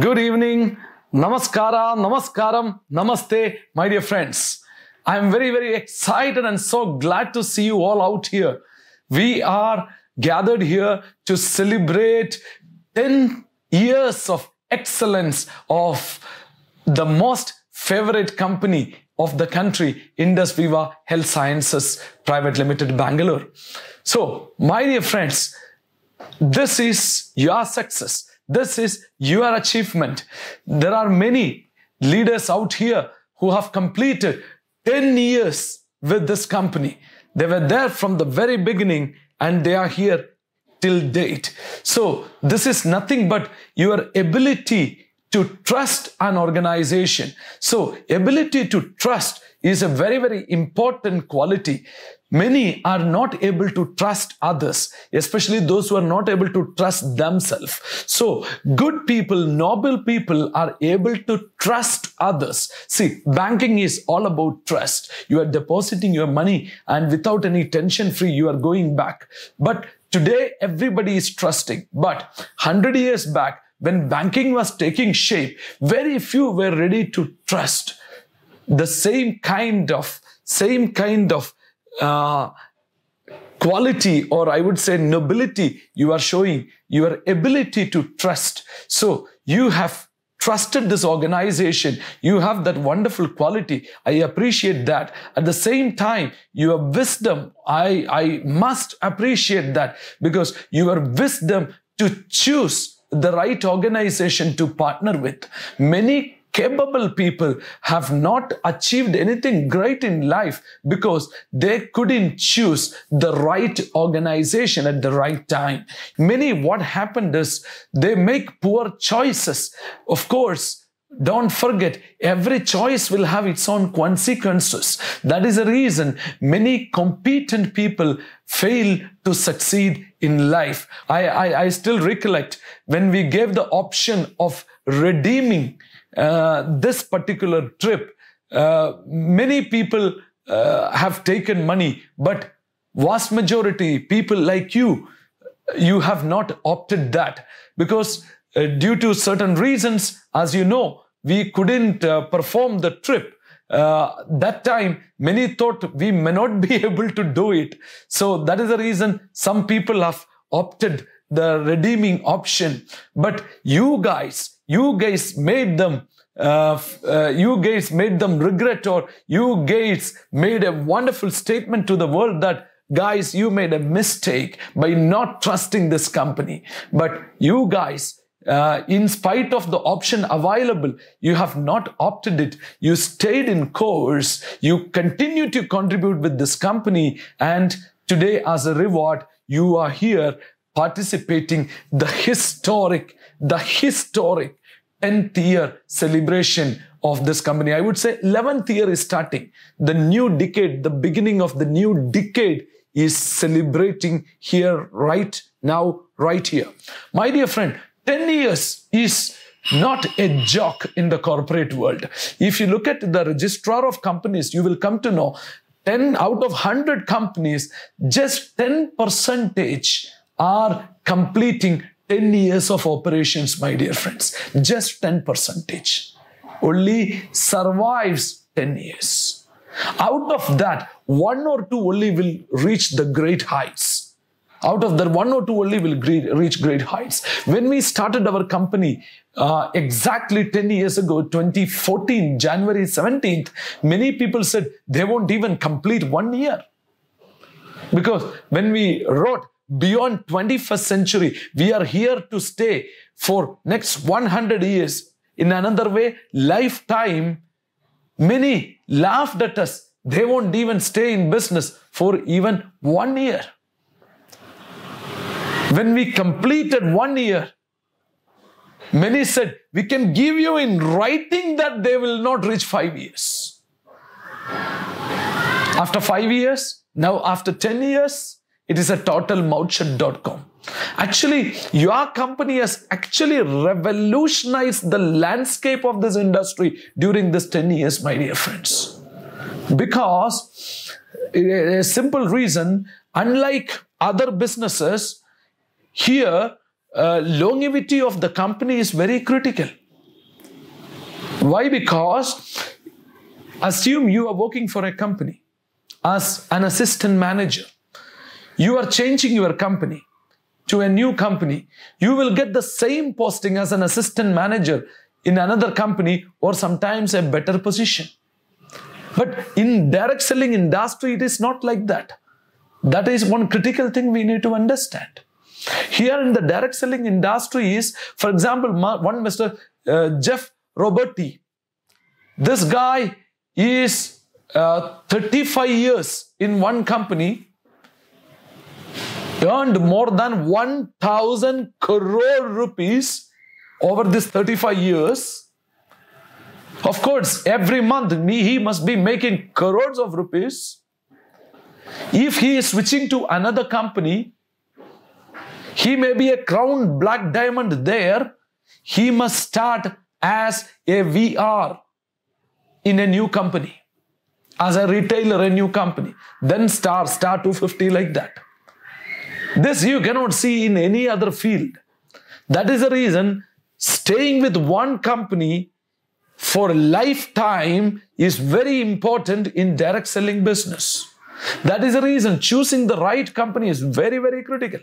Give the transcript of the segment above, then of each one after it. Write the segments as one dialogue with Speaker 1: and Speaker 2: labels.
Speaker 1: Good evening. Namaskara, Namaskaram, Namaste, my dear friends. I am very, very excited and so glad to see you all out here. We are gathered here to celebrate 10 years of excellence of the most favorite company of the country, Indus Viva Health Sciences Private Limited, Bangalore. So, my dear friends, this is your success. This is your achievement. There are many leaders out here who have completed 10 years with this company. They were there from the very beginning and they are here till date. So, this is nothing but your ability to trust an organization. So, ability to trust is a very, very important quality. Many are not able to trust others, especially those who are not able to trust themselves. So, good people, noble people are able to trust others. See, banking is all about trust. You are depositing your money and without any tension free, you are going back. But today, everybody is trusting. But 100 years back, when banking was taking shape, very few were ready to trust the same kind of same kind of uh, quality or i would say nobility you are showing your ability to trust. So you have trusted this organization. You have that wonderful quality. I appreciate that. At the same time your wisdom i i must appreciate that because your wisdom to choose the right organization to partner with many capable people have not achieved anything great in life because they couldn't choose the right organization at the right time. Many, what happened is they make poor choices. Of course, don't forget, every choice will have its own consequences. That is the reason many competent people fail to succeed in life. I, I, I still recollect when we gave the option of redeeming uh, this particular trip, uh, many people uh, have taken money, but vast majority people like you, you have not opted that because uh, due to certain reasons, as you know, we couldn't uh, perform the trip. Uh, that time, many thought we may not be able to do it. So that is the reason some people have opted the redeeming option. But you guys, you guys made them uh, uh, you guys made them regret or you guys made a wonderful statement to the world that guys you made a mistake by not trusting this company but you guys uh, in spite of the option available, you have not opted it. You stayed in course. You continue to contribute with this company. And today, as a reward, you are here participating the historic, the historic 10th year celebration of this company. I would say 11th year is starting. The new decade, the beginning of the new decade is celebrating here right now, right here. My dear friend, 10 years is not a joke in the corporate world. If you look at the registrar of companies, you will come to know 10 out of 100 companies, just 10 percentage are completing 10 years of operations, my dear friends. Just 10 percentage. Only survives 10 years. Out of that, one or two only will reach the great heights. Out of that, one or two only will reach great heights. When we started our company uh, exactly 10 years ago, 2014, January 17th, many people said they won't even complete one year. Because when we wrote beyond 21st century we are here to stay for next 100 years in another way lifetime many laughed at us they won't even stay in business for even one year when we completed one year many said we can give you in writing that they will not reach 5 years after 5 years now after 10 years it is a totalmouthshut.com. Actually, your company has actually revolutionized the landscape of this industry during this 10 years, my dear friends. Because eh, a simple reason, unlike other businesses, here uh, longevity of the company is very critical. Why? Because assume you are working for a company as an assistant manager. You are changing your company to a new company. You will get the same posting as an assistant manager in another company or sometimes a better position. But in direct selling industry, it is not like that. That is one critical thing we need to understand. Here in the direct selling industry is, for example, one Mr. Uh, Jeff Roberti. This guy is uh, 35 years in one company, earned more than 1000 crore rupees over this 35 years. Of course, every month he must be making crores of rupees. If he is switching to another company, he may be a crown black diamond there. He must start as a VR in a new company, as a retailer, a new company. Then star, star 250 like that. This you cannot see in any other field. That is the reason staying with one company for a lifetime is very important in direct selling business. That is the reason choosing the right company is very, very critical.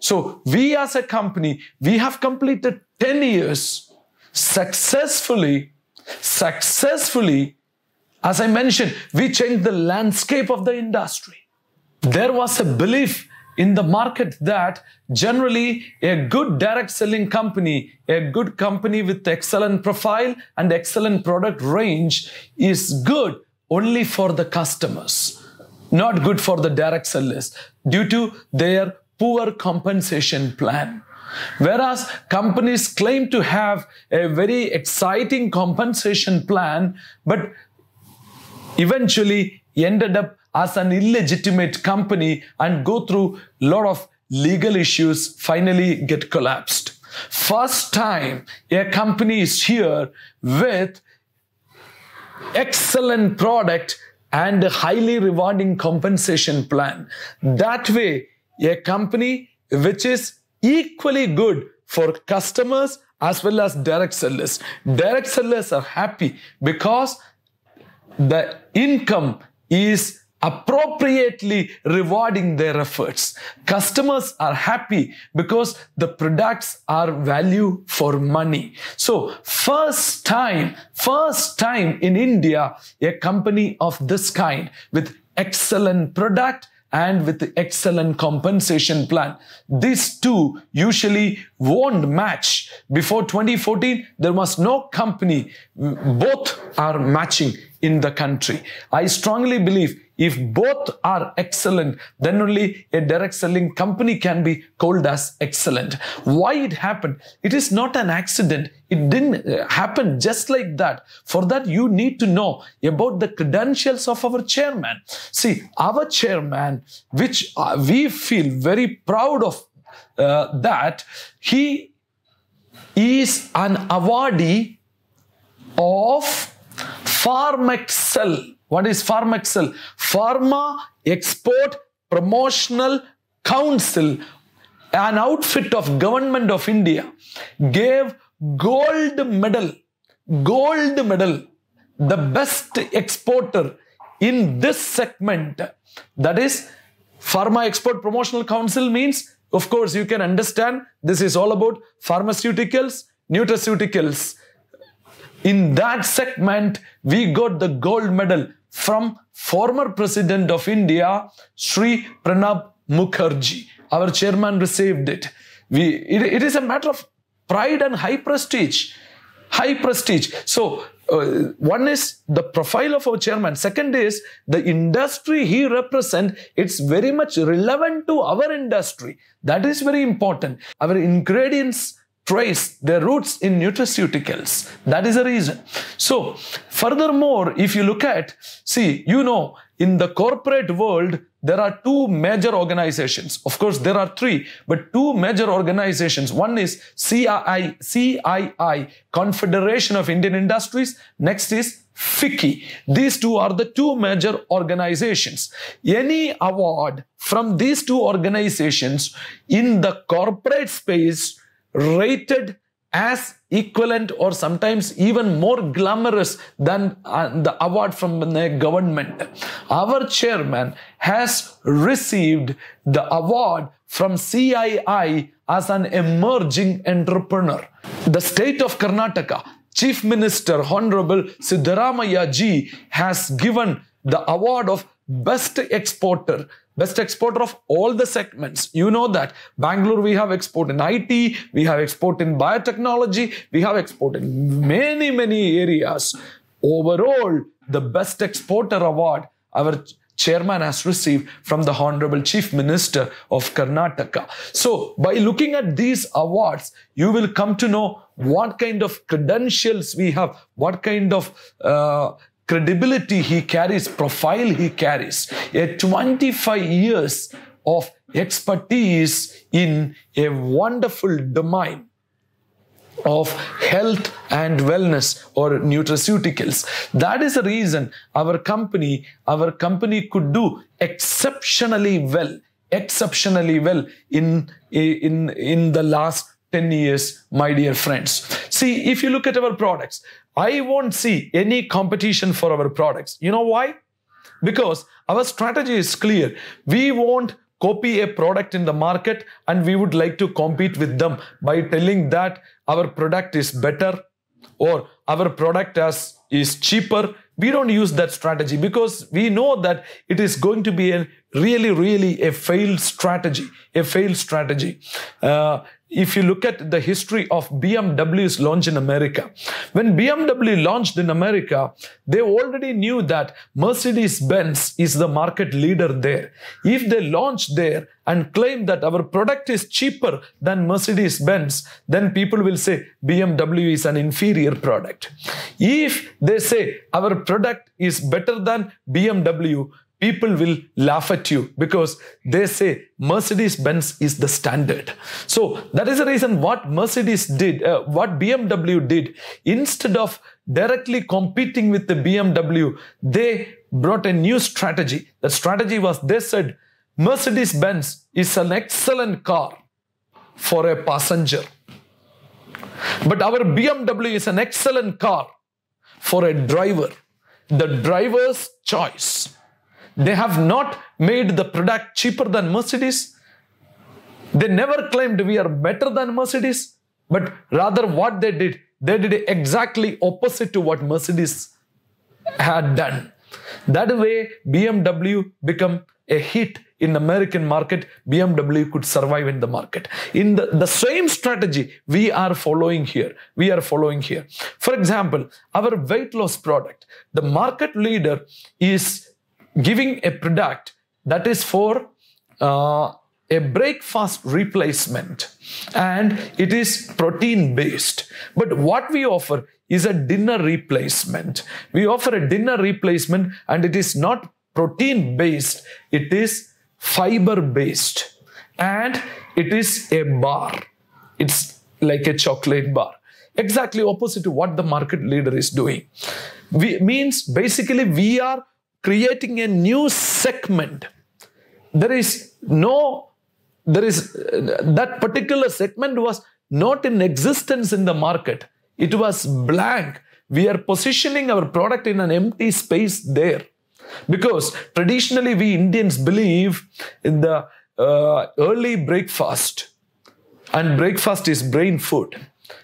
Speaker 1: So we as a company, we have completed 10 years successfully, successfully, as I mentioned, we changed the landscape of the industry. There was a belief in the market that generally a good direct selling company, a good company with excellent profile and excellent product range is good only for the customers, not good for the direct sellers due to their poor compensation plan. Whereas companies claim to have a very exciting compensation plan, but eventually ended up as an illegitimate company and go through a lot of legal issues, finally get collapsed. First time a company is here with excellent product and a highly rewarding compensation plan. That way, a company which is equally good for customers as well as direct sellers. Direct sellers are happy because the income is appropriately rewarding their efforts. Customers are happy because the products are value for money. So first time, first time in India, a company of this kind with excellent product and with the excellent compensation plan. These two usually won't match. Before 2014, there was no company. Both are matching in the country. I strongly believe if both are excellent, then only a direct selling company can be called as excellent. Why it happened? It is not an accident. It didn't uh, happen just like that. For that, you need to know about the credentials of our chairman. See, our chairman, which uh, we feel very proud of uh, that, he is an awardee of Pharmexcil what is Pharmexcil? Pharma Export Promotional Council, an outfit of government of India, gave gold medal, gold medal, the best exporter in this segment. That is Pharma Export Promotional Council means, of course, you can understand this is all about pharmaceuticals, nutraceuticals. In that segment, we got the gold medal from former President of India, Sri Pranab Mukherjee. Our chairman received it. We, it, it is a matter of pride and high prestige. High prestige. So, uh, one is the profile of our chairman. Second is the industry he represents. It's very much relevant to our industry. That is very important. Our ingredients trace their roots in nutraceuticals. That is the reason. So, furthermore, if you look at, see, you know, in the corporate world, there are two major organizations. Of course, there are three, but two major organizations. One is CII, CII, Confederation of Indian Industries. Next is FICCI. These two are the two major organizations. Any award from these two organizations in the corporate space rated as equivalent or sometimes even more glamorous than uh, the award from the government. Our chairman has received the award from CII as an emerging entrepreneur. The state of Karnataka, Chief Minister Honorable Siddaramaiah ji has given the award of best exporter best exporter of all the segments. You know that Bangalore we have export in IT, we have export in biotechnology, we have export in many, many areas. Overall, the best exporter award our chairman has received from the Honorable Chief Minister of Karnataka. So, by looking at these awards, you will come to know what kind of credentials we have, what kind of uh, credibility he carries, profile he carries, a 25 years of expertise in a wonderful domain of health and wellness or nutraceuticals. That is the reason our company our company could do exceptionally well exceptionally well in in in the last 10 years my dear friends. See if you look at our products I won't see any competition for our products. You know why? Because our strategy is clear. We won't copy a product in the market and we would like to compete with them by telling that our product is better or our product as is cheaper we don't use that strategy because we know that it is going to be a really really a failed strategy a failed strategy uh, if you look at the history of BMW's launch in America, when BMW launched in America, they already knew that Mercedes Benz is the market leader there. If they launch there and claim that our product is cheaper than Mercedes Benz, then people will say BMW is an inferior product. If they say our product is better than BMW, people will laugh at you because they say Mercedes Benz is the standard. So that is the reason what Mercedes did, uh, what BMW did, instead of directly competing with the BMW, they brought a new strategy. The strategy was they said Mercedes Benz is an excellent car for a passenger. But our BMW is an excellent car for a driver. The driver's choice. They have not made the product cheaper than Mercedes. They never claimed we are better than Mercedes, but rather what they did, they did exactly opposite to what Mercedes had done. That way, BMW become a hit in the American market, BMW could survive in the market. In the, the same strategy we are following here. We are following here. For example, our weight loss product, the market leader is giving a product that is for uh, a breakfast replacement and it is protein based. But what we offer is a dinner replacement. We offer a dinner replacement and it is not protein based, it is fiber based and it is a bar. It's like a chocolate bar. Exactly opposite to what the market leader is doing. We, means basically we are creating a new segment. There is no, there is, that particular segment was not in existence in the market. It was blank. We are positioning our product in an empty space there. Because traditionally, we Indians believe in the uh, early breakfast, and breakfast is brain food.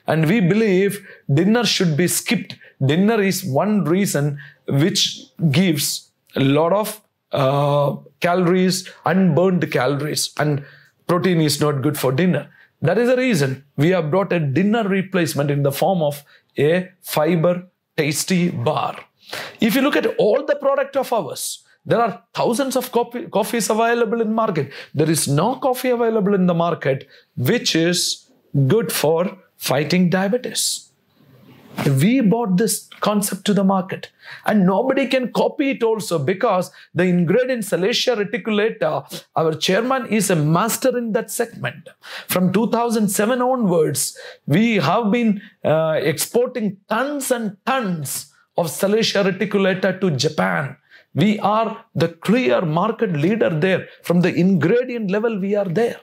Speaker 1: And we believe dinner should be skipped. Dinner is one reason which gives a lot of uh, calories, unburned calories, and protein is not good for dinner. That is the reason we have brought a dinner replacement in the form of a fiber tasty bar. If you look at all the product of ours, there are thousands of coffee, coffees available in market. There is no coffee available in the market which is good for fighting diabetes. We brought this concept to the market and nobody can copy it also because the ingredient Salacia reticulata, our chairman is a master in that segment. From 2007 onwards, we have been uh, exporting tons and tons of Salacia reticulata to Japan. We are the clear market leader there. From the ingredient level, we are there.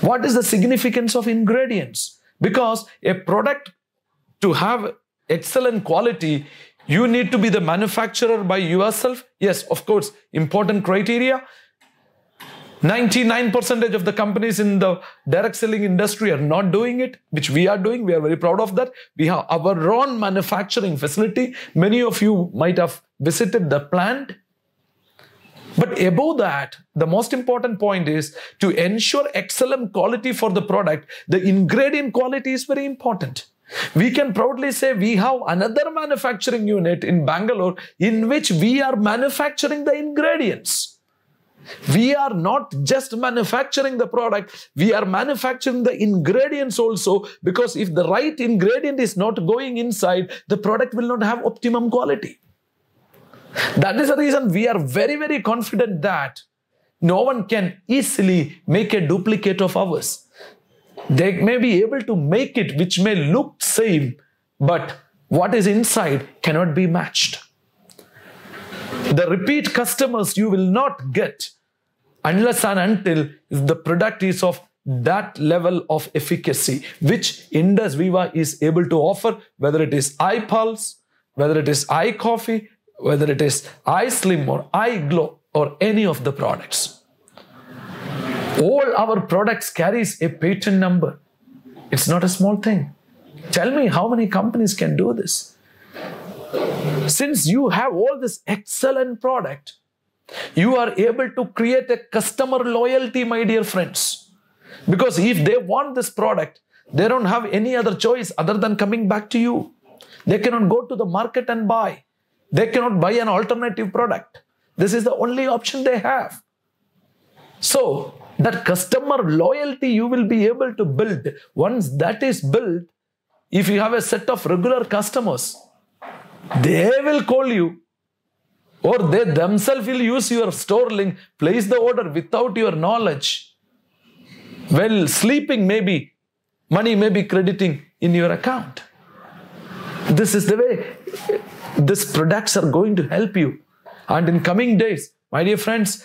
Speaker 1: What is the significance of ingredients? Because a product to have excellent quality, you need to be the manufacturer by yourself. Yes, of course, important criteria. 99% of the companies in the direct selling industry are not doing it, which we are doing. We are very proud of that. We have our own manufacturing facility. Many of you might have visited the plant. But above that, the most important point is to ensure excellent quality for the product. The ingredient quality is very important. We can proudly say we have another manufacturing unit in Bangalore in which we are manufacturing the ingredients. We are not just manufacturing the product, we are manufacturing the ingredients also because if the right ingredient is not going inside, the product will not have optimum quality. That is the reason we are very, very confident that no one can easily make a duplicate of ours. They may be able to make it which may look same, but what is inside cannot be matched. The repeat customers you will not get unless and until the product is of that level of efficacy which Indus Viva is able to offer, whether it is iPulse, whether it is iCoffee, whether it is iSlim or iGlow or any of the products. All our products carries a patent number. It's not a small thing. Tell me how many companies can do this. Since you have all this excellent product, you are able to create a customer loyalty, my dear friends. Because if they want this product, they don't have any other choice other than coming back to you. They cannot go to the market and buy. They cannot buy an alternative product. This is the only option they have. So, that customer loyalty you will be able to build. Once that is built, if you have a set of regular customers, they will call you or they themselves will use your store link, place the order without your knowledge. Well, sleeping maybe, money may be crediting in your account. This is the way these products are going to help you. And in coming days, my dear friends,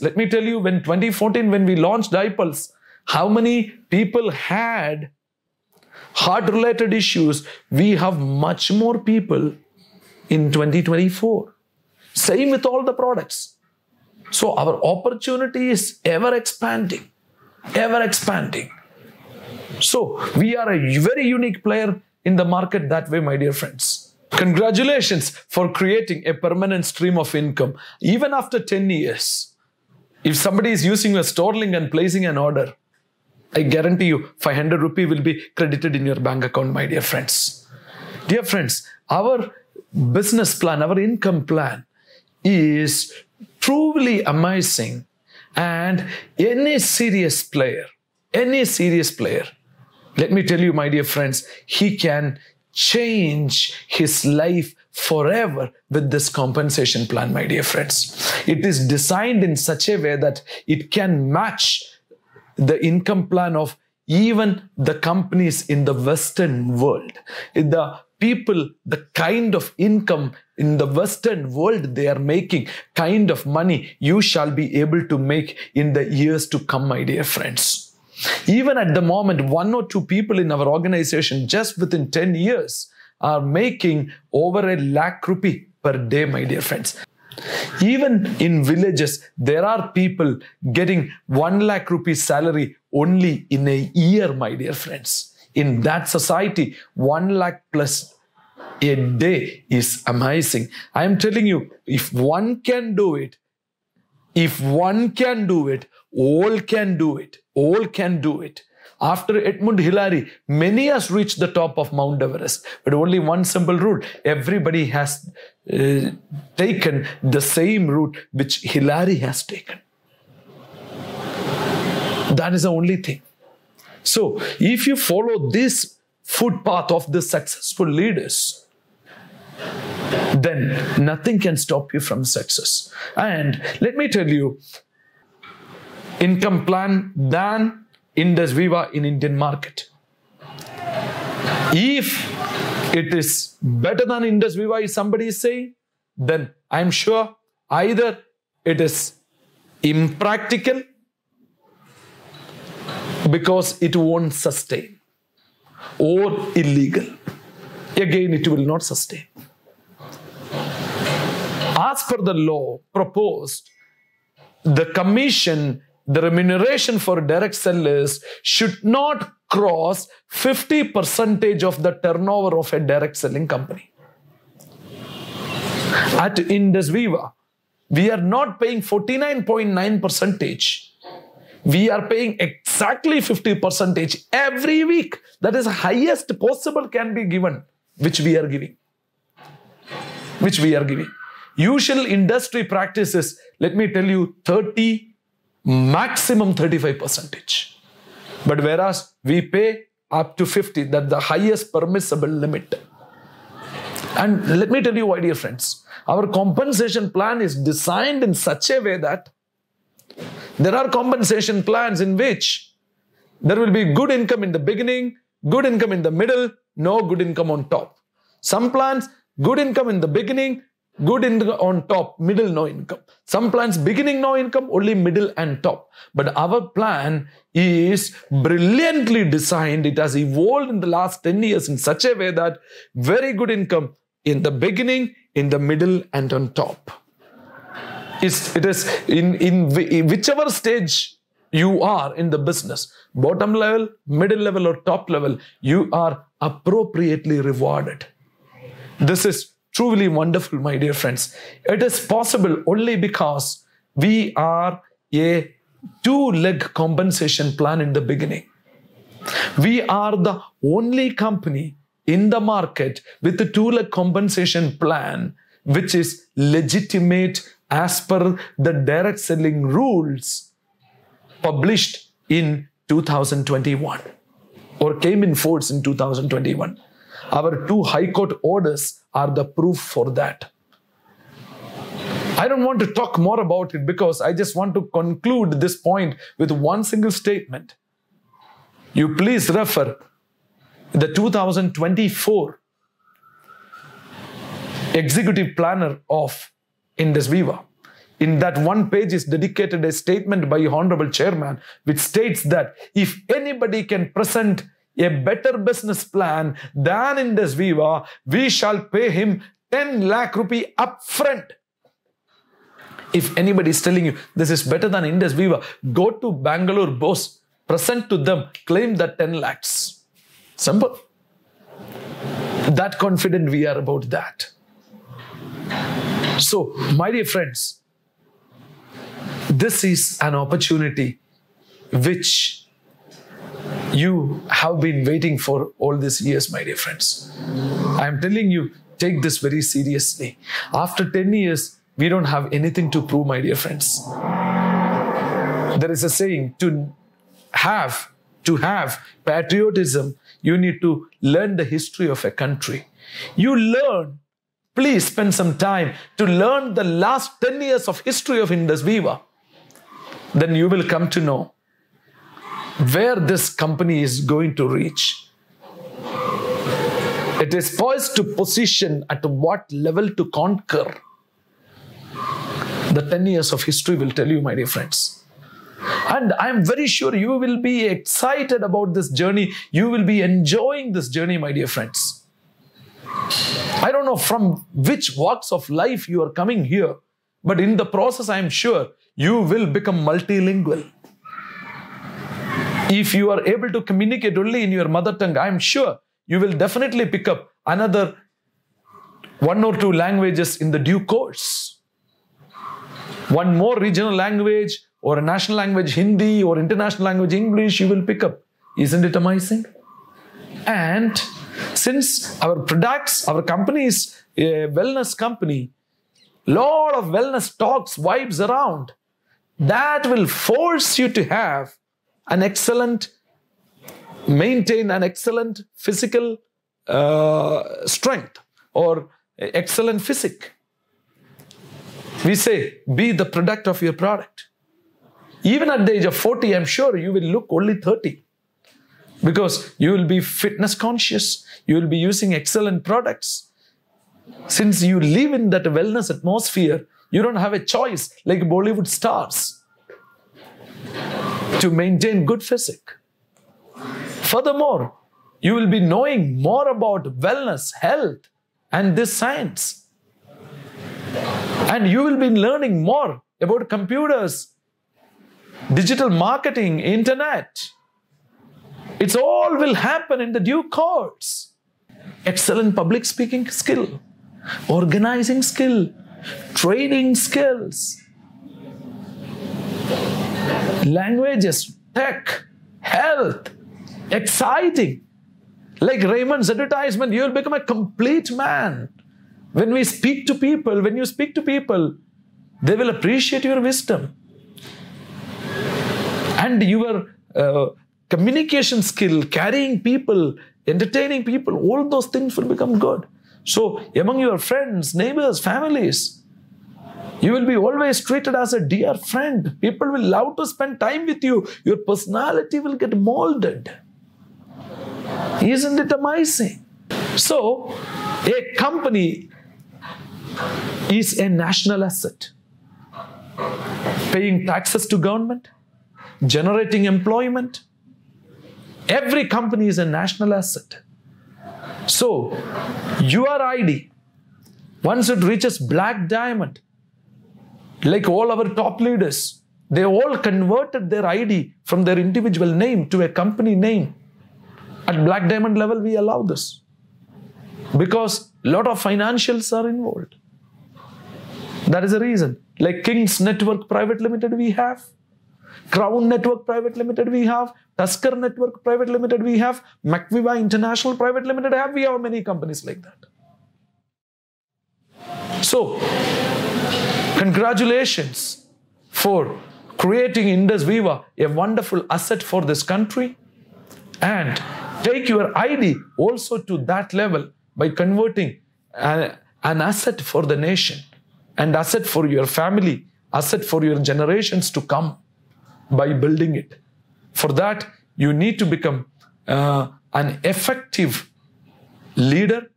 Speaker 1: let me tell you, when 2014, when we launched iPulse, how many people had heart related issues? We have much more people in 2024. Same with all the products. So our opportunity is ever expanding, ever expanding. So we are a very unique player in the market that way, my dear friends. Congratulations for creating a permanent stream of income. Even after 10 years, if somebody is using a store link and placing an order, I guarantee you 500 rupee will be credited in your bank account, my dear friends. Dear friends, our business plan, our income plan is truly amazing. And any serious player, any serious player, let me tell you, my dear friends, he can change his life forever with this compensation plan, my dear friends. It is designed in such a way that it can match the income plan of even the companies in the Western world. The people, the kind of income in the Western world they are making, kind of money you shall be able to make in the years to come, my dear friends. Even at the moment, one or two people in our organization, just within 10 years, are making over a lakh rupee per day, my dear friends. Even in villages, there are people getting one lakh rupee salary only in a year, my dear friends. In that society, one lakh plus a day is amazing. I am telling you, if one can do it, if one can do it, all can do it. All can do it. After Edmund Hillary, many has reached the top of Mount Everest, but only one simple route. Everybody has uh, taken the same route which Hillary has taken. That is the only thing. So, if you follow this footpath of the successful leaders, then nothing can stop you from success. And let me tell you, income plan than Indus Viva in Indian market. If it is better than Indus Viva, if somebody is saying, then I'm sure either it is impractical because it won't sustain. or illegal. Again, it will not sustain. As per the law proposed, the commission, the remuneration for direct sellers should not cross 50 percentage of the turnover of a direct selling company. At Indus Viva, we are not paying 49.9 percentage. We are paying exactly 50 percentage every week. That is the highest possible can be given, which we are giving. Which we are giving. Usual industry practices, let me tell you, 30, maximum 35 percentage. But whereas we pay up to 50, that the highest permissible limit. And let me tell you why, dear friends, our compensation plan is designed in such a way that there are compensation plans in which there will be good income in the beginning, good income in the middle, no good income on top. Some plans, good income in the beginning, good income on top, middle no income. Some plans beginning no income, only middle and top. But our plan is brilliantly designed. It has evolved in the last 10 years in such a way that very good income in the beginning, in the middle, and on top. It's, it is in, in, in whichever stage you are in the business, bottom level, middle level, or top level, you are appropriately rewarded. This is truly wonderful, my dear friends. It is possible only because we are a two leg compensation plan in the beginning. We are the only company in the market with the two leg compensation plan, which is legitimate as per the direct selling rules published in 2021 or came in force in 2021. Our two High Court orders are the proof for that. I don't want to talk more about it because I just want to conclude this point with one single statement. You please refer the 2024 executive planner of Indus Viva. In that one page is dedicated a statement by Honorable Chairman, which states that if anybody can present a better business plan than Indus Viva, we shall pay him 10 lakh rupee upfront. If anybody is telling you this is better than Indus Viva, go to Bangalore boss, present to them, claim that 10 lakhs. Simple. That confident we are about that. So, my dear friends, this is an opportunity which you have been waiting for all these years, my dear friends. I am telling you, take this very seriously. After 10 years, we don't have anything to prove, my dear friends. There is a saying to have, to have patriotism, you need to learn the history of a country. You learn, please spend some time to learn the last 10 years of history of Indus Viva. Then you will come to know where this company is going to reach. It is poised to position at what level to conquer. The 10 years of history will tell you, my dear friends. And I'm very sure you will be excited about this journey. You will be enjoying this journey, my dear friends. I don't know from which walks of life you are coming here, but in the process, I am sure you will become multilingual. If you are able to communicate only in your mother tongue, I am sure you will definitely pick up another one or two languages in the due course. One more regional language or a national language Hindi or international language English you will pick up. Isn't it amazing? And since our products, our company is a wellness company, lot of wellness talks, vibes around, that will force you to have an excellent, maintain an excellent physical uh, strength or excellent physique. We say, be the product of your product. Even at the age of 40, I'm sure you will look only 30 because you will be fitness conscious, you will be using excellent products. Since you live in that wellness atmosphere, you don't have a choice like Bollywood stars to maintain good physique. Furthermore, You will be knowing more about wellness, health, and this science. And you will be learning more about computers, digital marketing, internet. It's all will happen in the due course. Excellent public speaking skill, organizing skill, training skills, languages, tech, health, exciting. Like Raymond's advertisement, you will become a complete man. When we speak to people, when you speak to people, they will appreciate your wisdom. And your uh, communication skill, carrying people, entertaining people, all those things will become good. So, among your friends, neighbors, families, you will be always treated as a dear friend. People will love to spend time with you. Your personality will get molded. Isn't it amazing? So, a company is a national asset. Paying taxes to government, generating employment. Every company is a national asset. So, your ID, once it reaches black diamond, like all our top leaders, they all converted their ID from their individual name to a company name. At black diamond level, we allow this because a lot of financials are involved. That is the reason. Like King's Network Private Limited, we have. Crown Network Private Limited, we have. Tusker Network Private Limited, we have. Macviva International Private Limited, have. We have many companies like that. So, congratulations for creating Indus Viva, a wonderful asset for this country. And take your ID also to that level by converting a, an asset for the nation and asset for your family, asset for your generations to come by building it. For that, you need to become uh, an effective leader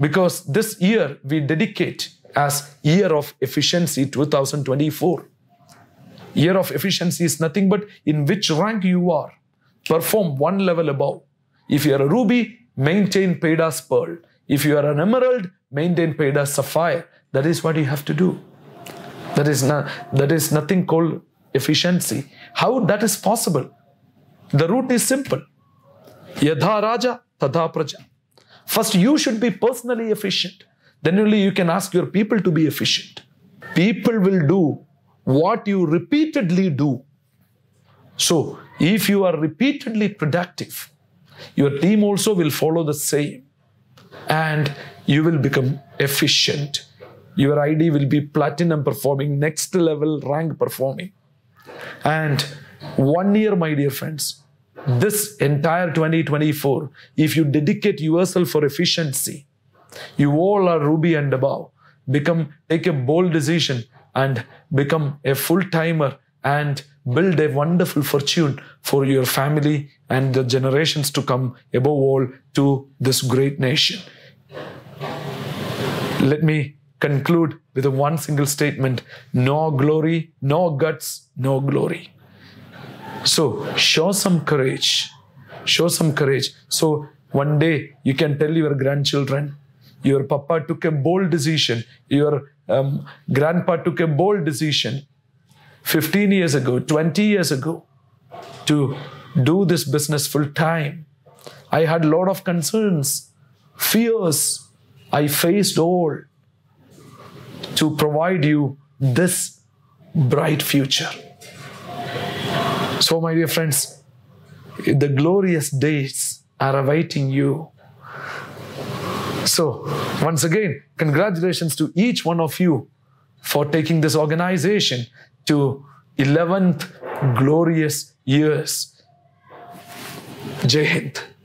Speaker 1: because this year we dedicate as year of efficiency 2024 year of efficiency is nothing but in which rank you are. Perform one level above. If you are a ruby maintain paid as pearl. If you are an emerald maintain paid as sapphire. That is what you have to do. That is not that is nothing called efficiency. How that is possible? The route is simple. Yadha raja tadha praja. First, you should be personally efficient. Then only you can ask your people to be efficient. People will do what you repeatedly do. So, if you are repeatedly productive, your team also will follow the same and you will become efficient. Your ID will be platinum performing, next level rank performing. And one year, my dear friends, this entire 2024, if you dedicate yourself for efficiency, you all are Ruby and above. Become, take a bold decision and become a full timer and build a wonderful fortune for your family and the generations to come, above all, to this great nation. Let me conclude with a one single statement no glory, no guts, no glory. So show some courage. Show some courage. So one day you can tell your grandchildren, your papa took a bold decision, your um, grandpa took a bold decision 15 years ago, 20 years ago to do this business full time. I had a lot of concerns, fears. I faced all to provide you this bright future. So, my dear friends, the glorious days are awaiting you. So, once again, congratulations to each one of you for taking this organization to 11th glorious years. Jai Hind.